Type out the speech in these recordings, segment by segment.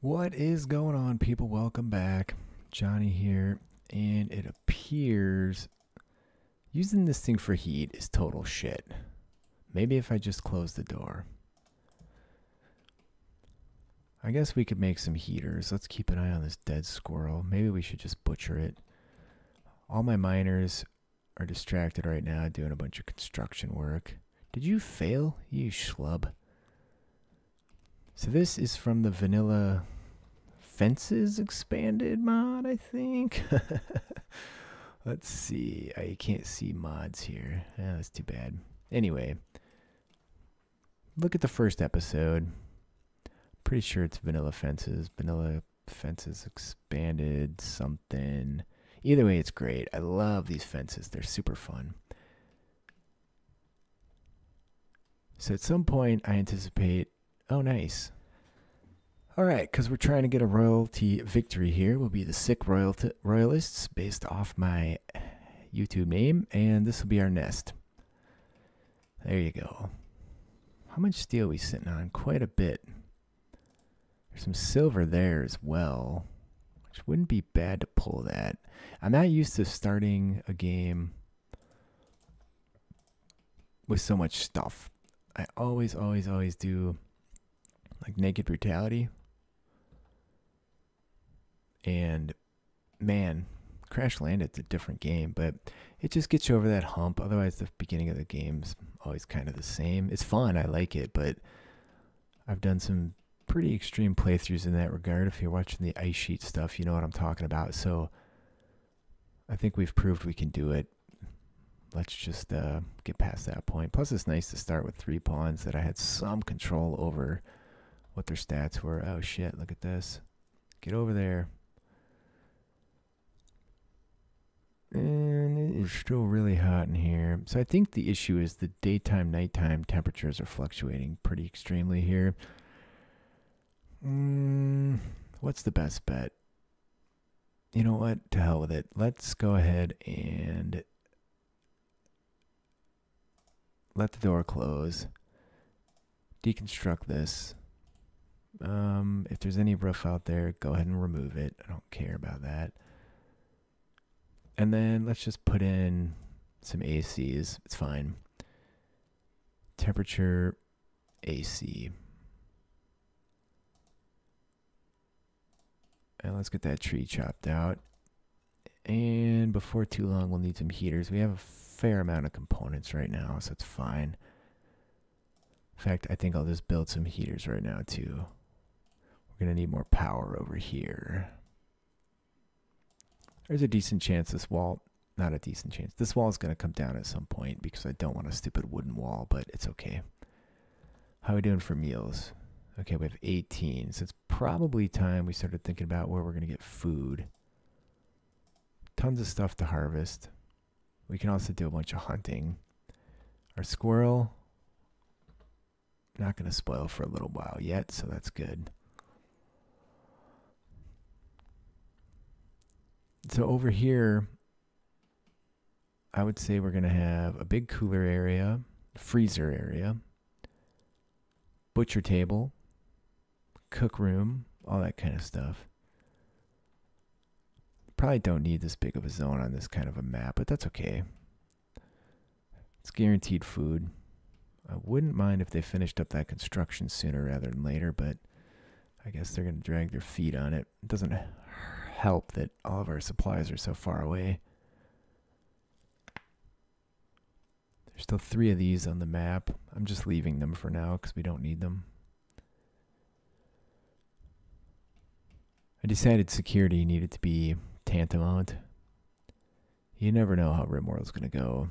What is going on, people? Welcome back. Johnny here. And it appears using this thing for heat is total shit. Maybe if I just close the door. I guess we could make some heaters. Let's keep an eye on this dead squirrel. Maybe we should just butcher it. All my miners are distracted right now doing a bunch of construction work. Did you fail, you schlub? So this is from the vanilla fences expanded mod, I think. Let's see. I can't see mods here. Yeah, that's too bad. Anyway, look at the first episode. Pretty sure it's vanilla fences. Vanilla fences expanded something. Either way, it's great. I love these fences. They're super fun. So at some point, I anticipate Oh, nice. All right, because we're trying to get a royalty victory here. We'll be the sick royalty royalists based off my YouTube name, and this will be our nest. There you go. How much steel are we sitting on? Quite a bit. There's some silver there as well, which wouldn't be bad to pull that. I'm not used to starting a game with so much stuff. I always, always, always do like Naked Brutality. And man, Crash Landed's a different game, but it just gets you over that hump. Otherwise, the beginning of the game's always kind of the same. It's fun, I like it, but I've done some pretty extreme playthroughs in that regard. If you're watching the ice sheet stuff, you know what I'm talking about. So I think we've proved we can do it. Let's just uh, get past that point. Plus, it's nice to start with three pawns that I had some control over what their stats were. Oh shit, look at this. Get over there. And it is still really hot in here. So I think the issue is the daytime, nighttime temperatures are fluctuating pretty extremely here. Mm, what's the best bet? You know what? To hell with it. Let's go ahead and let the door close. Deconstruct this. Um, if there's any roof out there, go ahead and remove it. I don't care about that. And then let's just put in some ACs. It's fine. Temperature AC. And let's get that tree chopped out. And before too long, we'll need some heaters. We have a fair amount of components right now, so it's fine. In fact, I think I'll just build some heaters right now, too. We're going to need more power over here. There's a decent chance this wall, not a decent chance, this wall is going to come down at some point because I don't want a stupid wooden wall, but it's okay. How are we doing for meals? Okay, we have 18, so it's probably time we started thinking about where we're going to get food. Tons of stuff to harvest. We can also do a bunch of hunting. Our squirrel, not going to spoil for a little while yet, so that's good. So over here, I would say we're going to have a big cooler area, freezer area, butcher table, cook room, all that kind of stuff. Probably don't need this big of a zone on this kind of a map, but that's okay. It's guaranteed food. I wouldn't mind if they finished up that construction sooner rather than later, but I guess they're going to drag their feet on it. It doesn't help that all of our supplies are so far away. There's still three of these on the map. I'm just leaving them for now because we don't need them. I decided security needed to be tantamount. You never know how Rimworld's going to go.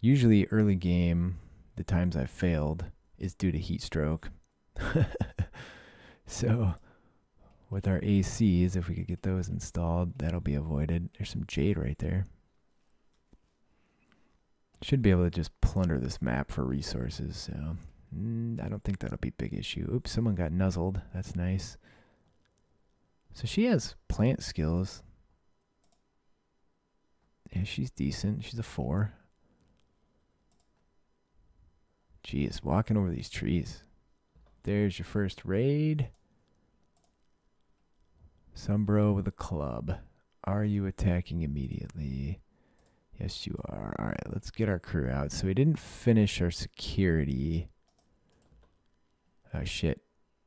Usually early game, the times I've failed is due to heat stroke. so with our ACs, if we could get those installed, that'll be avoided. There's some jade right there. Should be able to just plunder this map for resources, so mm, I don't think that'll be a big issue. Oops, someone got nuzzled. That's nice. So she has plant skills. Yeah, she's decent. She's a four. Geez, walking over these trees. There's your first raid. Some bro with a club. Are you attacking immediately? Yes, you are. All right, let's get our crew out. So we didn't finish our security. Oh, shit.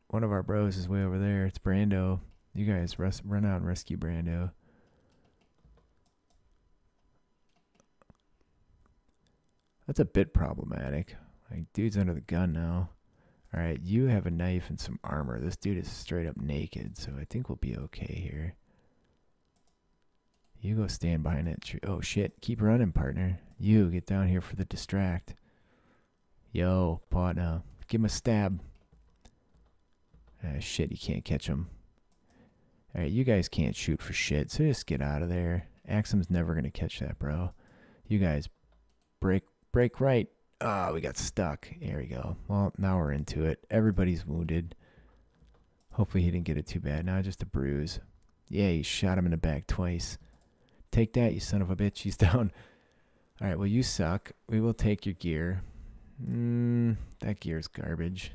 One of our bros is way over there. It's Brando. You guys run out and rescue Brando. That's a bit problematic. Like, dude's under the gun now. All right, you have a knife and some armor. This dude is straight up naked, so I think we'll be okay here. You go stand behind that tree. Oh shit, keep running, partner. You get down here for the distract. Yo, partner, give him a stab. Ah, shit, you can't catch him. All right, you guys can't shoot for shit, so just get out of there. Axum's never gonna catch that, bro. You guys break break right. Ah, oh, we got stuck. There we go. Well, now we're into it. Everybody's wounded. Hopefully he didn't get it too bad. Now just a bruise. Yeah, he shot him in the back twice. Take that, you son of a bitch. He's down. All right, well, you suck. We will take your gear. Mm, that gear's garbage.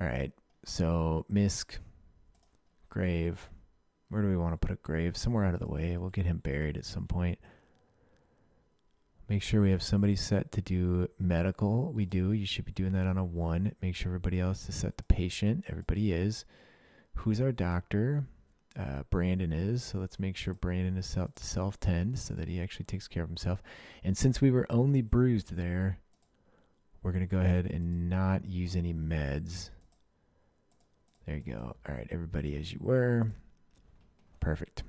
All right, so Misc, grave. Where do we want to put a grave? Somewhere out of the way. We'll get him buried at some point. Make sure we have somebody set to do medical. We do. You should be doing that on a one. Make sure everybody else is set to patient. Everybody is. Who's our doctor? Uh, Brandon is. So let's make sure Brandon is set to self tend so that he actually takes care of himself. And since we were only bruised there, we're going to go ahead and not use any meds. There you go. All right, everybody as you were. Perfect.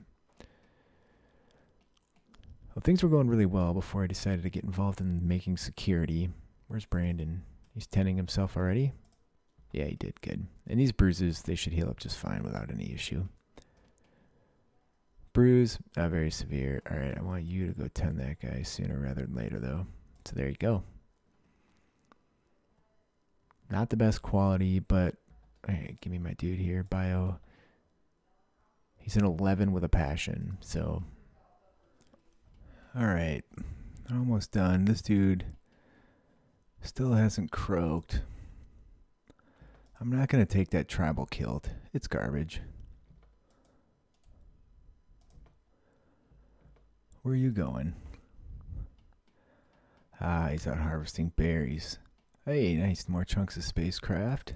Well, things were going really well before I decided to get involved in making security. Where's Brandon? He's tending himself already? Yeah, he did good. And these bruises, they should heal up just fine without any issue. Bruise, not very severe. All right, I want you to go tend that guy sooner rather than later, though. So there you go. Not the best quality, but hey, give me my dude here. Bio. He's an 11 with a passion, so Alright. Almost done. This dude still hasn't croaked. I'm not going to take that tribal kilt. It's garbage. Where are you going? Ah, he's out harvesting berries. Hey, nice. More chunks of spacecraft.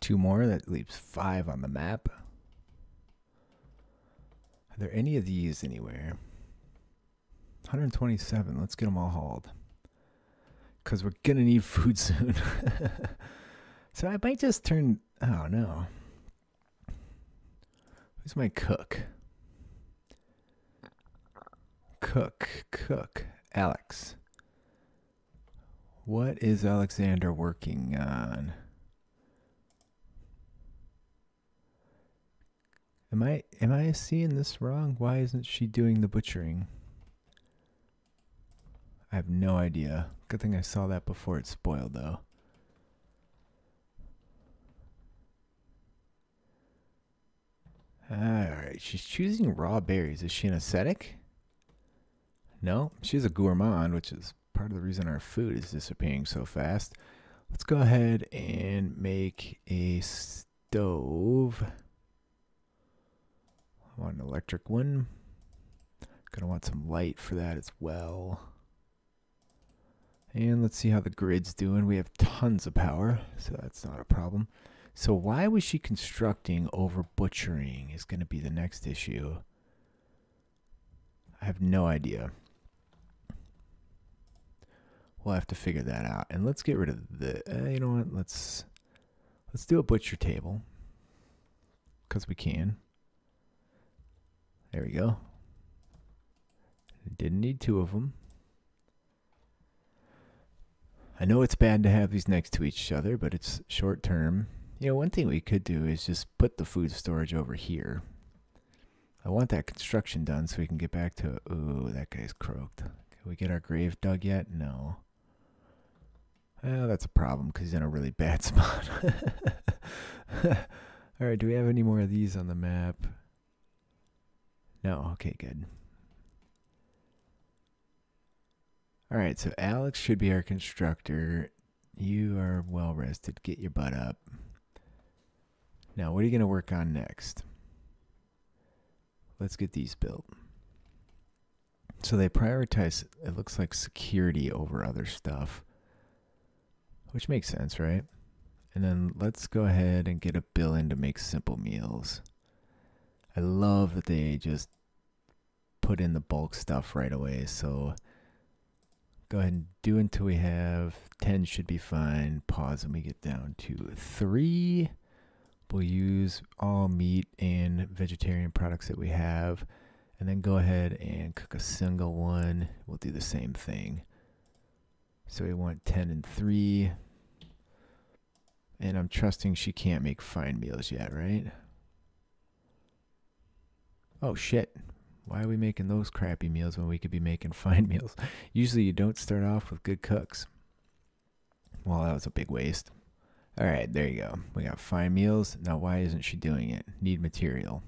Two more. That leaves five on the map. Are there any of these anywhere? 127. Let's get them all hauled. Because we're going to need food soon. so I might just turn. Oh, no. Who's my cook? Cook, cook. Alex. What is Alexander working on? Am I am I seeing this wrong? Why isn't she doing the butchering? I have no idea. Good thing I saw that before it spoiled, though. Alright, she's choosing raw berries. Is she an ascetic? No, she's a gourmand, which is part of the reason our food is disappearing so fast. Let's go ahead and make a stove. I want an electric one. Gonna want some light for that as well. And let's see how the grid's doing. We have tons of power, so that's not a problem. So why was she constructing over butchering is going to be the next issue. I have no idea. We'll have to figure that out. And let's get rid of the, uh, you know what, let's, let's do a butcher table. Because we can. There we go. Didn't need two of them. I know it's bad to have these next to each other, but it's short term. You know, one thing we could do is just put the food storage over here. I want that construction done so we can get back to. Ooh, that guy's croaked. Can we get our grave dug yet? No. Well, that's a problem because he's in a really bad spot. All right, do we have any more of these on the map? No. Okay, good. All right, so Alex should be our constructor. You are well rested. Get your butt up. Now, what are you going to work on next? let's get these built. So they prioritize, it looks like security over other stuff, which makes sense, right? And then let's go ahead and get a bill in to make simple meals. I love that they just put in the bulk stuff right away. So go ahead and do until we have 10 should be fine. Pause and we get down to three. We'll use all meat and vegetarian products that we have and then go ahead and cook a single one. We'll do the same thing. So we want 10 and 3. And I'm trusting she can't make fine meals yet, right? Oh shit. Why are we making those crappy meals when we could be making fine meals? Usually you don't start off with good cooks. Well, that was a big waste. All right, there you go. We got fine meals. Now, why isn't she doing it? Need material.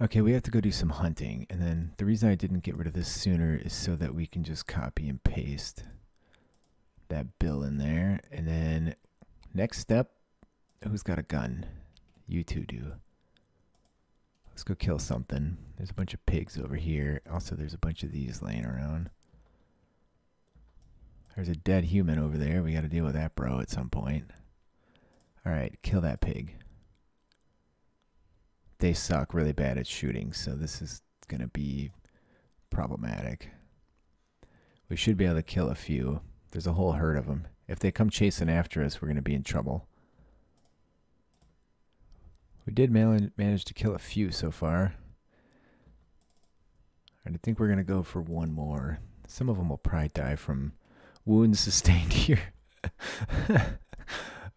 Okay, we have to go do some hunting. And then the reason I didn't get rid of this sooner is so that we can just copy and paste that bill in there. And then next step, who's got a gun? You two do. Let's go kill something. There's a bunch of pigs over here. Also, there's a bunch of these laying around. There's a dead human over there. We got to deal with that bro at some point. Alright, kill that pig they suck really bad at shooting, so this is going to be problematic. We should be able to kill a few. There's a whole herd of them. If they come chasing after us, we're going to be in trouble. We did manage to kill a few so far. I think we're going to go for one more. Some of them will probably die from wounds sustained here.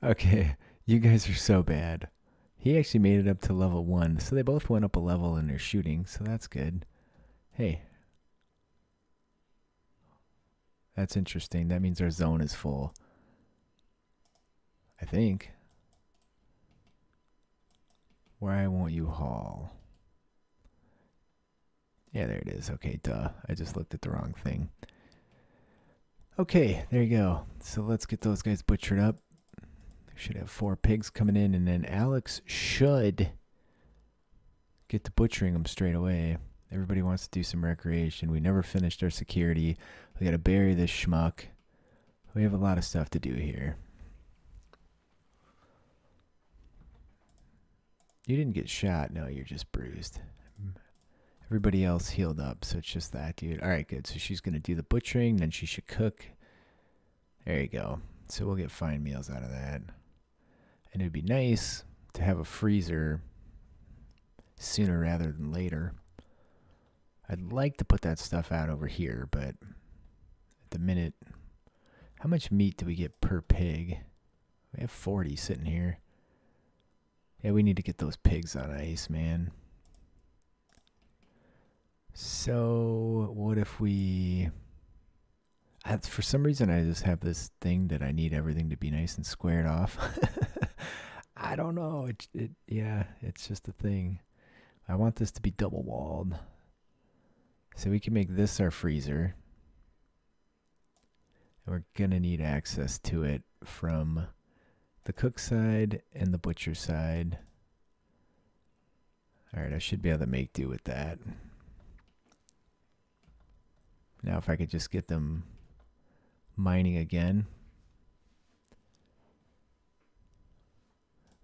okay, you guys are so bad. He actually made it up to level 1, so they both went up a level in their shooting, so that's good. Hey. That's interesting. That means our zone is full. I think. Why won't you haul? Yeah, there it is. Okay, duh. I just looked at the wrong thing. Okay, there you go. So let's get those guys butchered up. Should have four pigs coming in, and then Alex should get to butchering them straight away. Everybody wants to do some recreation. We never finished our security. We got to bury this schmuck. We have a lot of stuff to do here. You didn't get shot. No, you're just bruised. Everybody else healed up, so it's just that, dude. All right, good. So she's going to do the butchering, then she should cook. There you go. So we'll get fine meals out of that. And it'd be nice to have a freezer sooner rather than later. I'd like to put that stuff out over here, but at the minute, how much meat do we get per pig? We have 40 sitting here. Yeah, we need to get those pigs on ice, man. So, what if we... I, for some reason, I just have this thing that I need everything to be nice and squared off. I don't know. It, it, yeah, it's just a thing. I want this to be double walled. So we can make this our freezer. And we're going to need access to it from the cook side and the butcher side. Alright, I should be able to make do with that. Now if I could just get them mining again.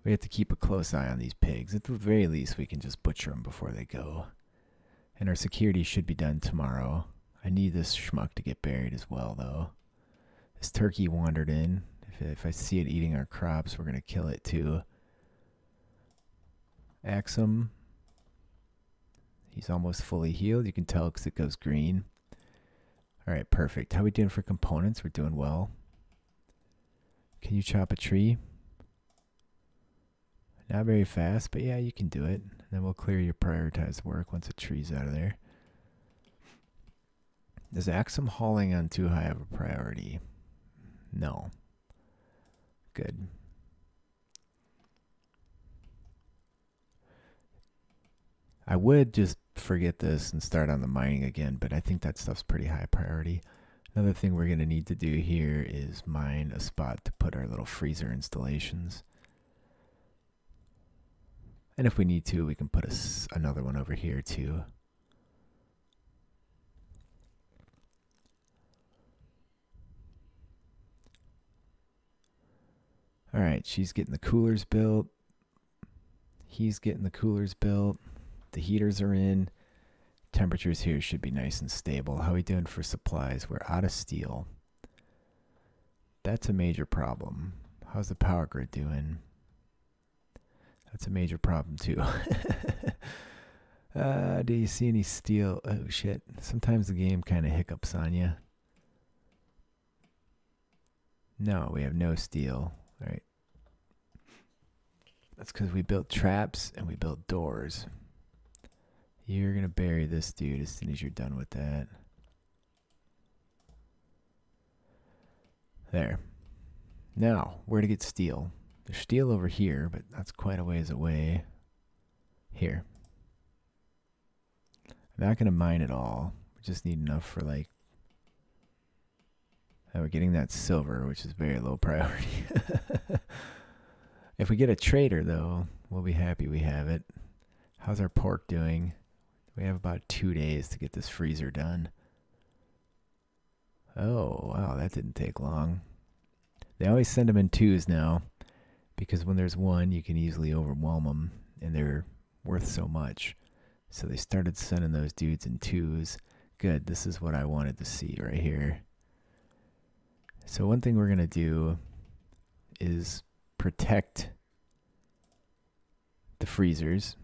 We have to keep a close eye on these pigs. At the very least, we can just butcher them before they go. And our security should be done tomorrow. I need this schmuck to get buried as well, though. This turkey wandered in. If, I see it eating our crops, we're going to kill it too. Axum. He's almost fully healed. You can tell because it goes green. All right, perfect. How we doing for components? We're doing well. Can you chop a tree? Not very fast, but yeah, you can do it. Then we'll clear your prioritized work once the tree's out of there. Is Axum hauling on too high of a priority? No. Good. I would just forget this and start on the mining again, but I think that stuff's pretty high priority. Another thing we're going to need to do here is mine a spot to put our little freezer installations. And if we need to, we can put a, another one over here too. All right, she's getting the coolers built. He's getting the coolers built. The heaters are in. Temperatures here should be nice and stable. How are we doing for supplies? We're out of steel. That's a major problem. How's the power grid doing? That's a major problem too. uh, do you see any steel? Oh shit. Sometimes the game kind of hiccups on you. No, we have no steel. Right. That's because we built traps and we built doors. You're going to bury this dude as soon as you're done with that. There. Now, where to get steel? There's steel over here, but that's quite a ways away. Here. I'm not going to mine it all. We just need enough for like... Oh, we're getting that silver, which is very low priority. if we get a trader, though, we'll be happy we have it. How's our pork doing? We have about two days to get this freezer done. Oh, wow, that didn't take long. They always send them in twos now because when there's one, you can easily overwhelm them and they're worth so much. So they started sending those dudes in twos. Good, this is what I wanted to see right here. So one thing we're going to do is protect the freezers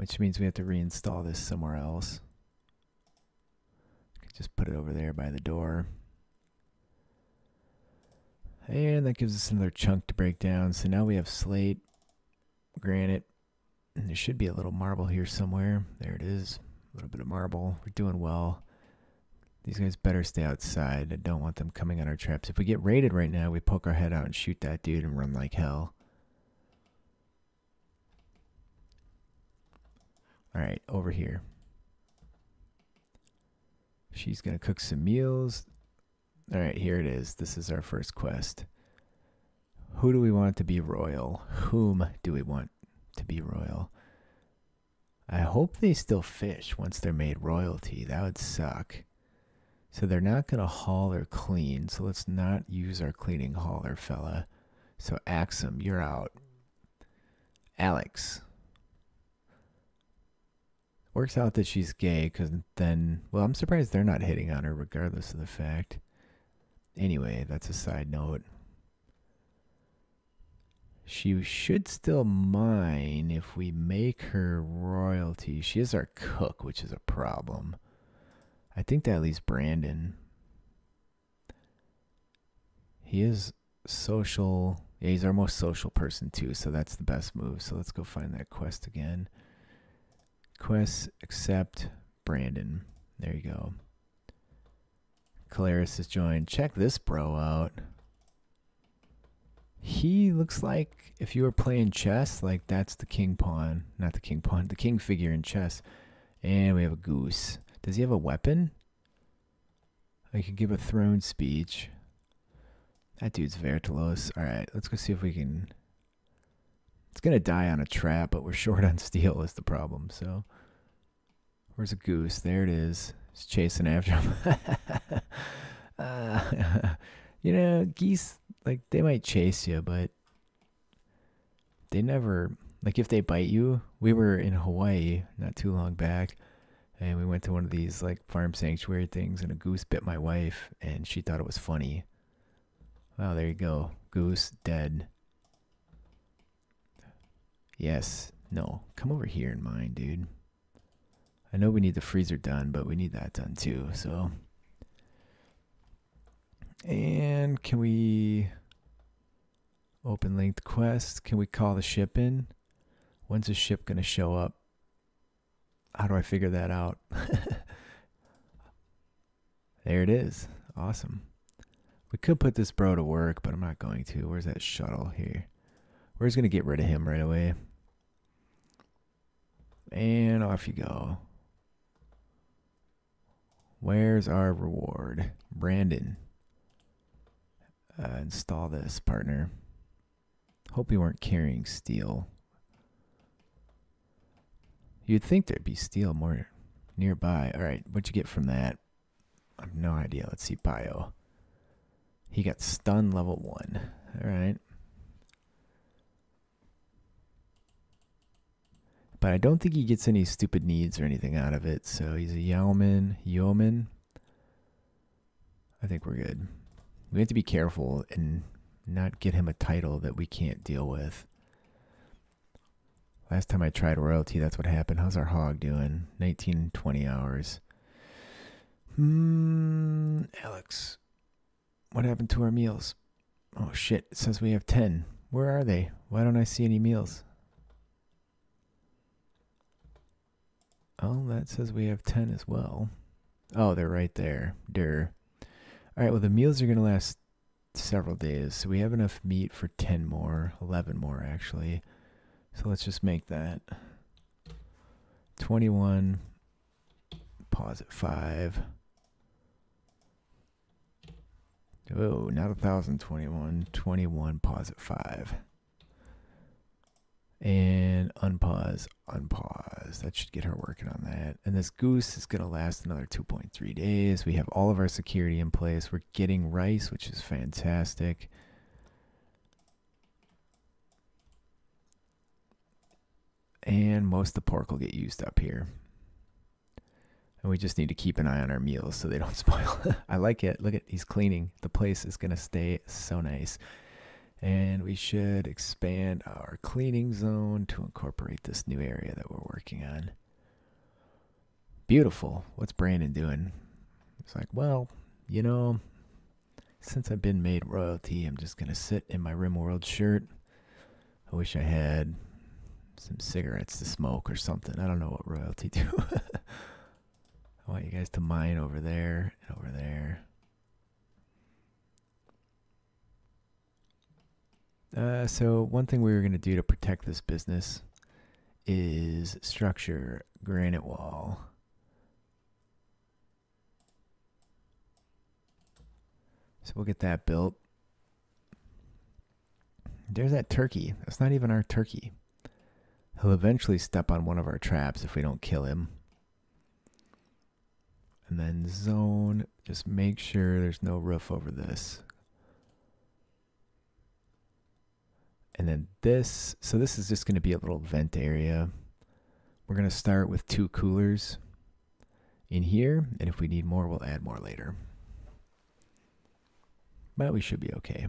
which means we have to reinstall this somewhere else. Just put it over there by the door. And that gives us another chunk to break down. So now we have slate, granite, and there should be a little marble here somewhere. There it is. A little bit of marble. We're doing well. These guys better stay outside. I don't want them coming on our traps. If we get raided right now, we poke our head out and shoot that dude and run like hell. All right, over here. She's going to cook some meals. All right, here it is. This is our first quest. Who do we want to be royal? Whom do we want to be royal? I hope they still fish once they're made royalty. That would suck. So they're not going to haul or clean. So let's not use our cleaning hauler fella. So Axum, you're out. Alex, Works out that she's gay because then, well, I'm surprised they're not hitting on her regardless of the fact. Anyway, that's a side note. She should still mine if we make her royalty. She is our cook, which is a problem. I think that leaves Brandon. He is social. Yeah, he's our most social person too, so that's the best move. So let's go find that quest again. Quest accept Brandon. There you go. Calaris has joined. Check this bro out. He looks like if you were playing chess, like that's the king pawn. Not the king pawn, the king figure in chess. And we have a goose. Does he have a weapon? I could give a throne speech. That dude's Vertulos. Alright, let's go see if we can it's going to die on a trap, but we're short on steel is the problem. So, where's a goose? There it is. It's chasing after him. uh, you know, geese, like, they might chase you, but they never, like, if they bite you, we were in Hawaii not too long back, and we went to one of these, like, farm sanctuary things, and a goose bit my wife, and she thought it was funny. Well, there you go. Goose dead. Yes. No. Come over here in mine, dude. I know we need the freezer done, but we need that done too, so. And can we open linked quest? Can we call the ship in? When's the ship going to show up? How do I figure that out? there it is. Awesome. We could put this bro to work, but I'm not going to. Where's that shuttle here? We're just going to get rid of him right away. And off you go. Where's our reward? Brandon. Uh, install this, partner. Hope you weren't carrying steel. You'd think there'd be steel more nearby. All right, what'd you get from that? I have no idea. Let's see bio. He got stun level one. All right. But I don't think he gets any stupid needs or anything out of it. So he's a yeoman. Yeoman. I think we're good. We have to be careful and not get him a title that we can't deal with. Last time I tried royalty, that's what happened. How's our hog doing? 19, 20 hours. Hmm, Alex, what happened to our meals? Oh shit, it says we have 10. Where are they? Why don't I see any meals? Oh, that says we have 10 as well. Oh, they're right there. Durr. All right, well, the meals are going to last several days. So we have enough meat for 10 more, 11 more actually. So let's just make that 21, pause at 5. Oh, not 1021, 21, pause at 5 and unpause, unpause. That should get her working on that. And this goose is going to last another 2.3 days. We have all of our security in place. We're getting rice, which is fantastic. And most of the pork will get used up here. And we just need to keep an eye on our meals so they don't spoil. I like it. Look at he's cleaning. The place is going to stay so nice. And we should expand our cleaning zone to incorporate this new area that we're working on. Beautiful. What's Brandon doing? It's like, well, you know, since I've been made royalty, I'm just going to sit in my RimWorld shirt. I wish I had some cigarettes to smoke or something. I don't know what royalty do. I want you guys to mine over there and over there. Uh, so one thing we were going to do to protect this business is structure granite wall. So we'll get that built. There's that turkey. That's not even our turkey. He'll eventually step on one of our traps if we don't kill him. And then zone, just make sure there's no roof over this. And then this, so this is just going to be a little vent area. We're going to start with two coolers in here, and if we need more, we'll add more later. But we should be okay.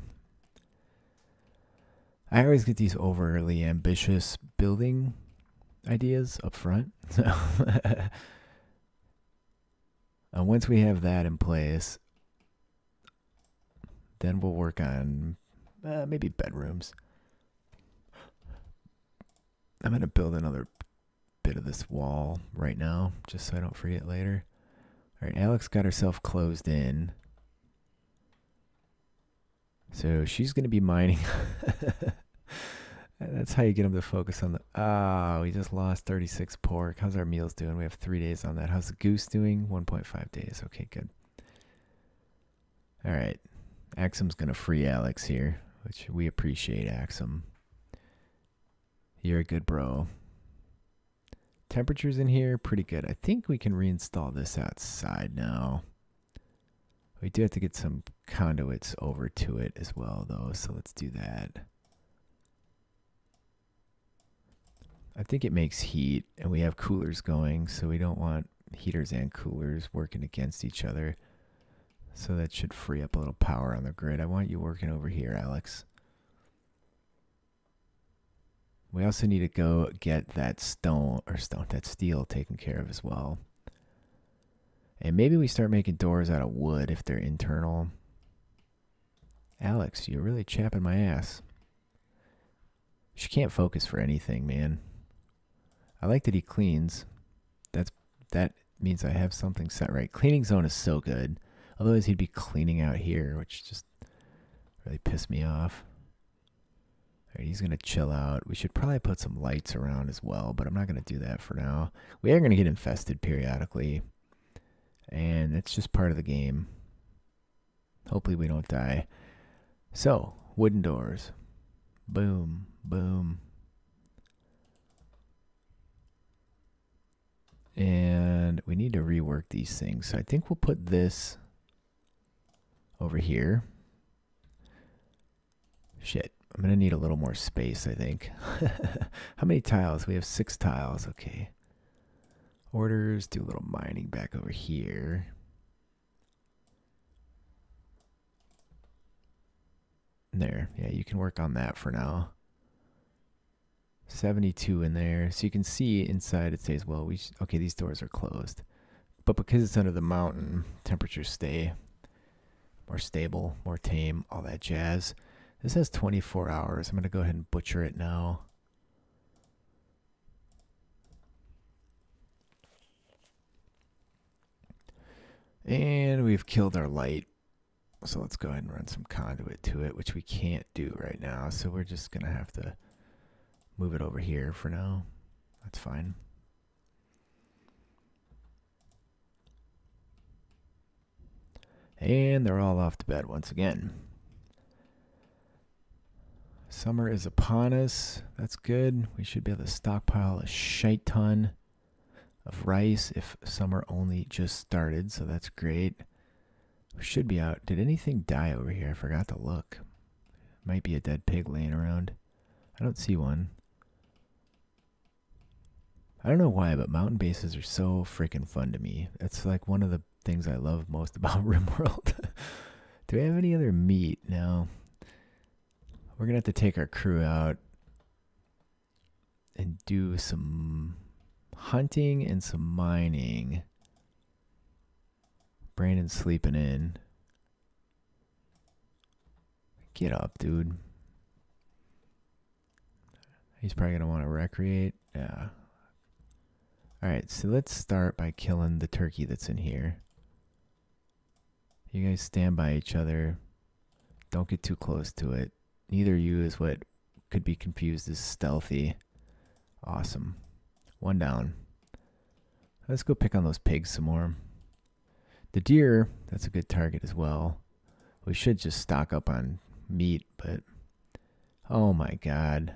I always get these overly ambitious building ideas up front. So and once we have that in place, then we'll work on uh, maybe bedrooms. I'm going to build another bit of this wall right now, just so I don't forget later. All right, Alex got herself closed in. So she's going to be mining. That's how you get them to focus on the. Oh, we just lost 36 pork. How's our meals doing? We have three days on that. How's the goose doing? 1.5 days. Okay, good. All right. Axum's going to free Alex here, which we appreciate, Axum. You're a good bro. Temperatures in here, pretty good. I think we can reinstall this outside now. We do have to get some conduits over to it as well, though, so let's do that. I think it makes heat, and we have coolers going, so we don't want heaters and coolers working against each other. So that should free up a little power on the grid. I want you working over here, Alex. We also need to go get that stone or stone that steel taken care of as well. And maybe we start making doors out of wood if they're internal. Alex, you're really chapping my ass. She can't focus for anything, man. I like that he cleans. That's that means I have something set right. Cleaning zone is so good. Otherwise he'd be cleaning out here, which just really pissed me off he's going to chill out. We should probably put some lights around as well, but I'm not going to do that for now. We are going to get infested periodically, and it's just part of the game. Hopefully we don't die. So, wooden doors. Boom, boom. And we need to rework these things. So I think we'll put this over here. Shit, I'm to need a little more space, I think. How many tiles? We have six tiles. Okay. Orders, do a little mining back over here. There, yeah, you can work on that for now. 72 in there. So you can see inside it says, well, we okay, these doors are closed. But because it's under the mountain, temperatures stay more stable, more tame, all that jazz. This has 24 hours. I'm going to go ahead and butcher it now. And we've killed our light. So let's go ahead and run some conduit to it, which we can't do right now. So we're just going to have to move it over here for now. That's fine. And they're all off to bed once again. Summer is upon us. That's good. We should be able to stockpile a shite ton of rice if summer only just started, so that's great. We should be out. Did anything die over here? I forgot to look. Might be a dead pig laying around. I don't see one. I don't know why, but mountain bases are so freaking fun to me. It's like one of the things I love most about RimWorld. Do we have any other meat? No. We're going to have to take our crew out and do some hunting and some mining. Brandon's sleeping in. Get up, dude. He's probably going to want to recreate. Yeah. Alright, so let's start by killing the turkey that's in here. You guys stand by each other. Don't get too close to it. Neither you is what could be confused as stealthy. Awesome. One down. Let's go pick on those pigs some more. The deer, that's a good target as well. We should just stock up on meat, but oh my god.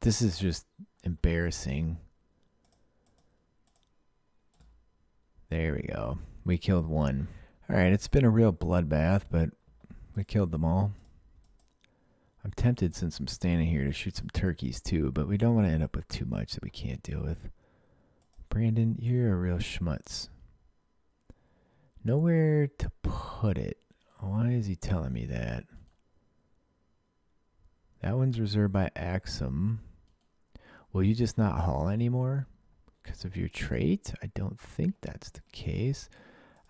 This is just embarrassing. There we go. We killed one. Alright, it's been a real bloodbath, but we killed them all. I'm tempted since I'm standing here to shoot some turkeys too, but we don't want to end up with too much that we can't deal with. Brandon, you're a real schmutz. Nowhere to put it. Why is he telling me that? That one's reserved by Axum. Will you just not haul anymore? Because of your trait? I don't think that's the case.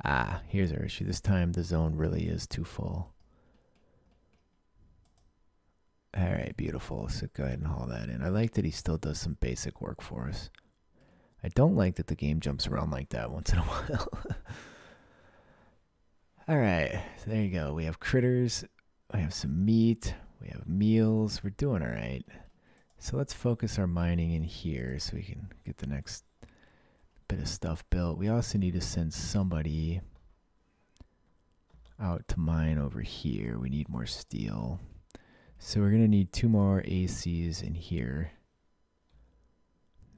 Ah, here's our issue. This time the zone really is too full. All right, beautiful. So go ahead and haul that in. I like that he still does some basic work for us. I don't like that the game jumps around like that once in a while. all right, so there you go. We have critters. We have some meat. We have meals. We're doing all right. So let's focus our mining in here so we can get the next bit of stuff built. We also need to send somebody out to mine over here. We need more steel. So we're going to need two more ACs in here.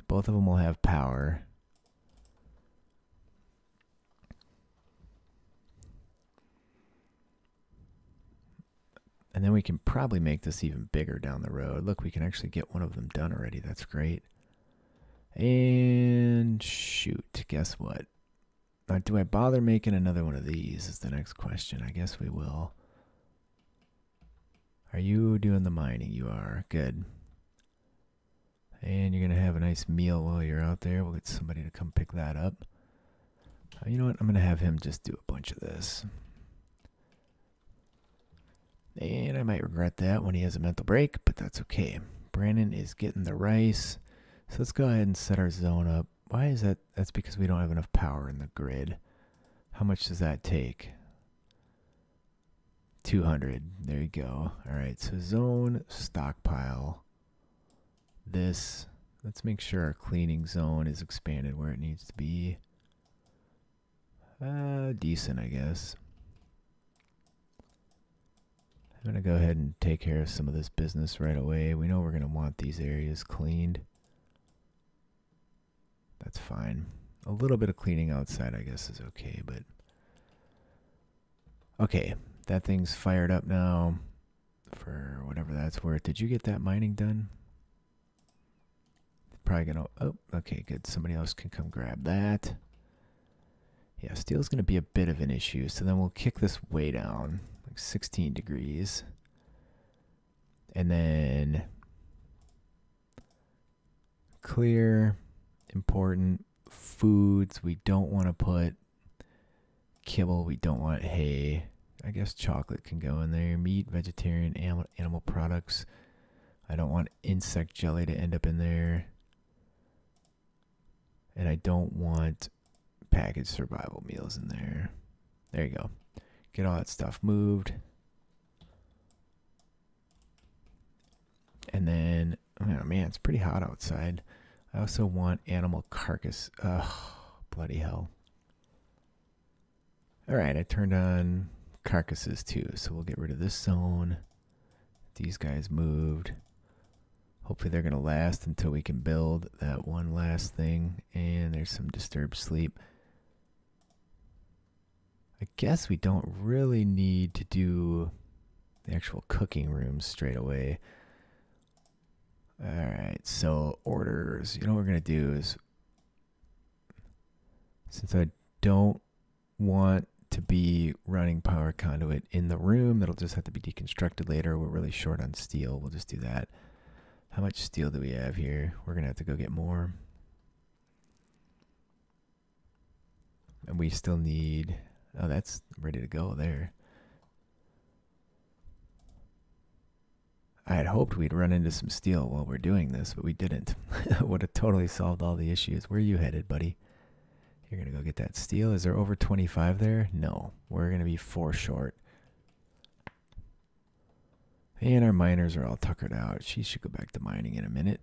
Both of them will have power. And then we can probably make this even bigger down the road. Look, we can actually get one of them done already. That's great. And shoot, guess what? Now, do I bother making another one of these is the next question. I guess we will. Are you doing the mining? You are. Good. And you're going to have a nice meal while you're out there. We'll get somebody to come pick that up. Uh, you know what? I'm going to have him just do a bunch of this. And I might regret that when he has a mental break, but that's okay. Brandon is getting the rice. So let's go ahead and set our zone up. Why is that? That's because we don't have enough power in the grid. How much does that take? 200. There you go. All right, so zone stockpile. This, let's make sure our cleaning zone is expanded where it needs to be. Uh, decent, I guess. I'm going to go ahead and take care of some of this business right away. We know we're going to want these areas cleaned. That's fine. A little bit of cleaning outside, I guess, is okay, but. Okay, that thing's fired up now for whatever that's worth. Did you get that mining done? Probably gonna. Oh, okay, good. Somebody else can come grab that. Yeah, steel's gonna be a bit of an issue, so then we'll kick this way down, like 16 degrees. And then clear, important foods. We don't want to put kibble. We don't want hay. I guess chocolate can go in there. Meat, vegetarian, animal, animal products. I don't want insect jelly to end up in there. And I don't want packaged survival meals in there. There you go. Get all that stuff moved. And then, oh man, it's pretty hot outside. I also want animal carcass. Ugh, bloody hell. All right, I turned on carcasses too, so we'll get rid of this zone. These guys moved. Hopefully they're going to last until we can build that one last thing. And there's some disturbed sleep. I guess we don't really need to do the actual cooking rooms straight away. Alright, so orders. You know what we're going to do is, since I don't want to be running power conduit in the room, that'll just have to be deconstructed later. We're really short on steel. We'll just do that. How much steel do we have here? We're going to have to go get more. And we still need... Oh, that's ready to go there. I had hoped we'd run into some steel while we're doing this, but we didn't. Would have totally solved all the issues. Where are you headed, buddy? You're going to go get that steel. Is there over 25 there? No. We're going to be four short. And our miners are all tuckered out. She should go back to mining in a minute.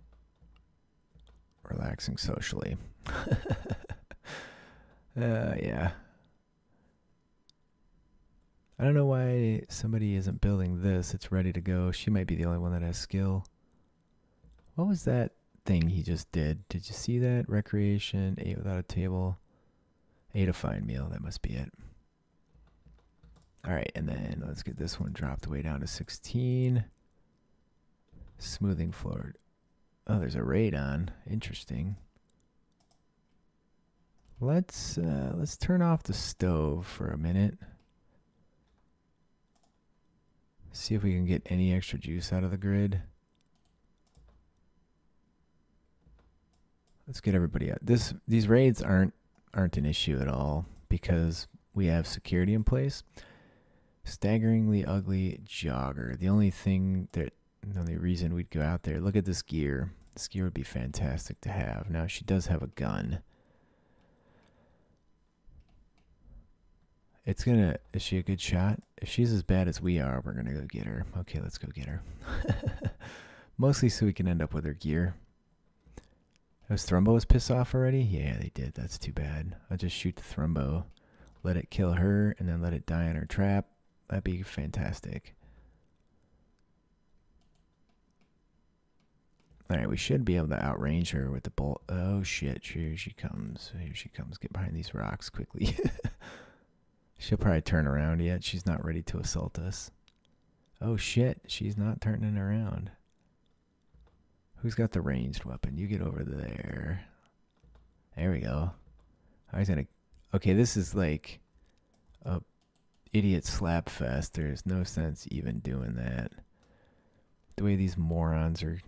Relaxing socially. uh, yeah. I don't know why somebody isn't building this. It's ready to go. She might be the only one that has skill. What was that thing he just did? Did you see that? Recreation, ate without a table. Ate a fine meal. That must be it. All right, and then let's get this one dropped way down to 16. Smoothing floor. Oh, there's a raid on. Interesting. Let's uh, let's turn off the stove for a minute. See if we can get any extra juice out of the grid. Let's get everybody out. This these raids aren't aren't an issue at all because we have security in place. Staggeringly ugly jogger. The only thing that, the only reason we'd go out there, look at this gear. This gear would be fantastic to have. Now, she does have a gun. It's gonna, is she a good shot? If she's as bad as we are, we're gonna go get her. Okay, let's go get her. Mostly so we can end up with her gear. Those Thrumbos pissed off already? Yeah, they did. That's too bad. I'll just shoot the Thrumbo, let it kill her, and then let it die in her trap. That'd be fantastic. Alright, we should be able to outrange her with the bolt. Oh shit, here she comes. Here she comes. Get behind these rocks quickly. She'll probably turn around yet. She's not ready to assault us. Oh shit, she's not turning around. Who's got the ranged weapon? You get over there. There we go. I was gonna. Okay, this is like a idiot slap fest. There's no sense even doing that. The way these morons are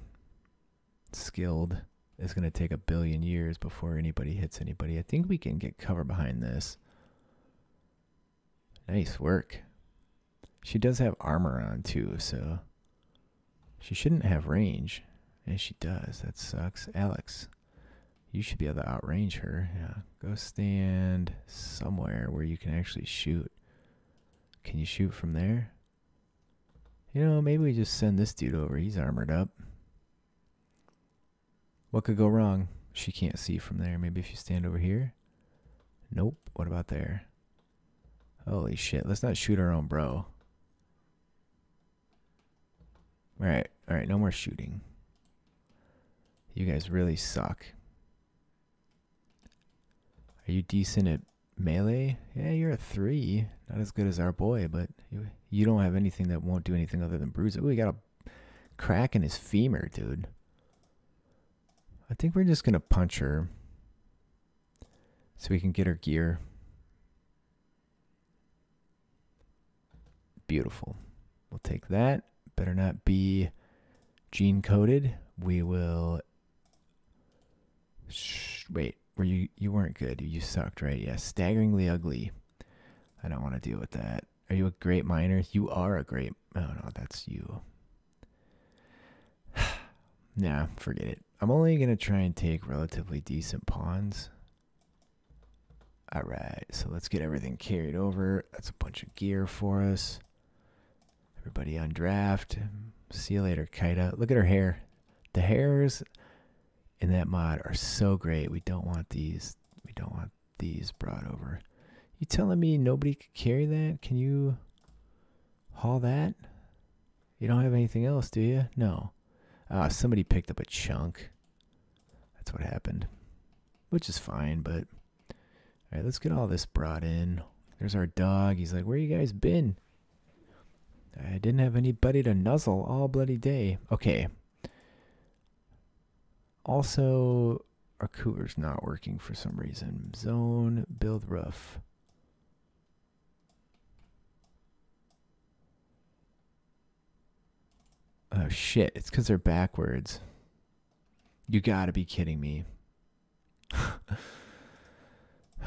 skilled is to take a billion years before anybody hits anybody. I think we can get cover behind this. Nice work. She does have armor on too, so she shouldn't have range. And she does. That sucks. Alex, you should be able to outrange her. Yeah. Go stand somewhere where you can actually shoot. Can you shoot from there? You know, maybe we just send this dude over. He's armored up. What could go wrong? She can't see from there. Maybe if you stand over here? Nope. What about there? Holy shit. Let's not shoot our own bro. All right, all right, no more shooting. You guys really suck. Are you decent at melee? Yeah, you're a three. Not as good as our boy, but you, you don't have anything that won't do anything other than bruise it. Ooh, he got a crack in his femur, dude. I think we're just going to punch her so we can get her gear. Beautiful. We'll take that. Better not be gene coded. We will. Wait, were you you weren't good? You sucked, right? Yeah, staggeringly ugly. I don't want to deal with that. Are you a great miner? You are a great. Oh no, that's you. nah, forget it. I'm only gonna try and take relatively decent pawns. All right, so let's get everything carried over. That's a bunch of gear for us. Everybody on draft. See you later, Kaita. Look at her hair. The hairs in that mod are so great. We don't want these. We don't want these brought over. You telling me nobody could carry that? Can you haul that? You don't have anything else, do you? No. Ah, somebody picked up a chunk. That's what happened. Which is fine, but... Alright, let's get all this brought in. There's our dog. He's like, where you guys been? I didn't have anybody to nuzzle all bloody day. Okay. Also, our cooler's not working for some reason. Zone, build roof. Oh shit, it's because they're backwards. You gotta be kidding me.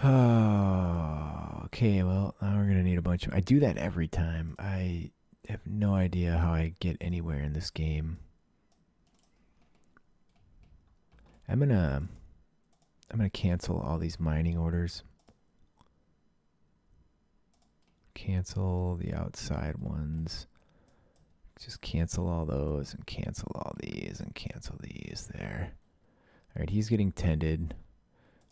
oh, okay, well, now we're gonna need a bunch of. I do that every time. I have no idea how I get anywhere in this game. I'm gonna I'm gonna cancel all these mining orders. Cancel the outside ones. Just cancel all those and cancel all these and cancel these there. Alright, he's getting tended.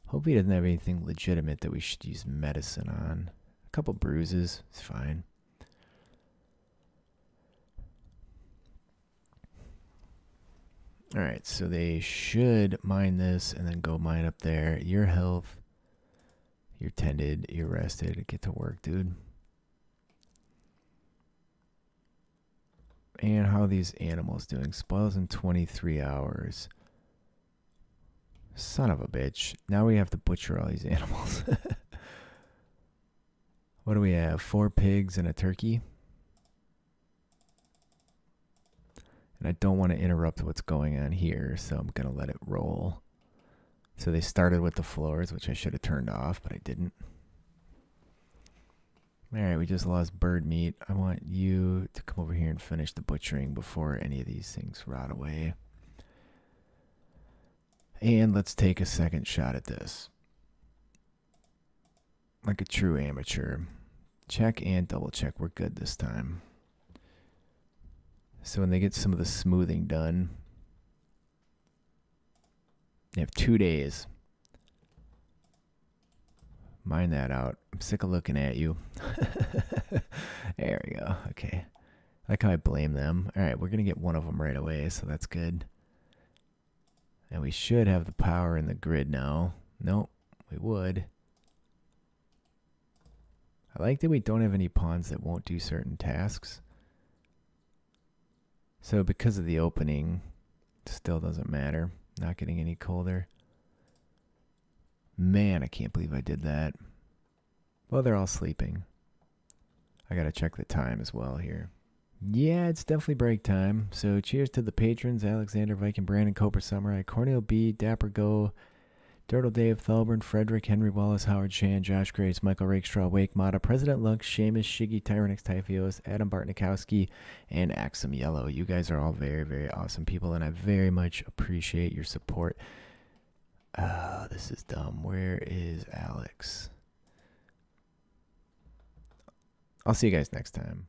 Hope he doesn't have anything legitimate that we should use medicine on. A couple bruises, it's fine. All right, so they should mine this and then go mine up there. Your health, you're tended, you're rested. Get to work, dude. And how are these animals doing? Spoils in 23 hours. Son of a bitch. Now we have to butcher all these animals. what do we have? Four pigs and a turkey? And I don't want to interrupt what's going on here, so I'm going to let it roll. So they started with the floors, which I should have turned off, but I didn't. Alright, we just lost bird meat. I want you to come over here and finish the butchering before any of these things rot away. And let's take a second shot at this. Like a true amateur. Check and double check. We're good this time. So when they get some of the smoothing done, they have two days. Mind that out. I'm sick of looking at you. there we go. Okay. I like how I blame them. All right, we're going to get one of them right away, so that's good. And we should have the power in the grid now. Nope, we would. I like that we don't have any pawns that won't do certain tasks. So because of the opening, still doesn't matter. Not getting any colder. Man, I can't believe I did that. Well, they're all sleeping. I gotta check the time as well here. Yeah, it's definitely break time. So cheers to the patrons, Alexander, Viking, Brandon, Cobra Samurai, Cornel B, Dapper Go, Dirtle Dave, Thalburn, Frederick, Henry Wallace, Howard Shan, Josh Grace, Michael Rakestraw, Wake Mata, President Lux, Seamus, Shiggy, Tyrannix, Typhios, Adam Bartnikowski, and Axum Yellow. You guys are all very, very awesome people, and I very much appreciate your support. Oh, this is dumb. Where is Alex? I'll see you guys next time.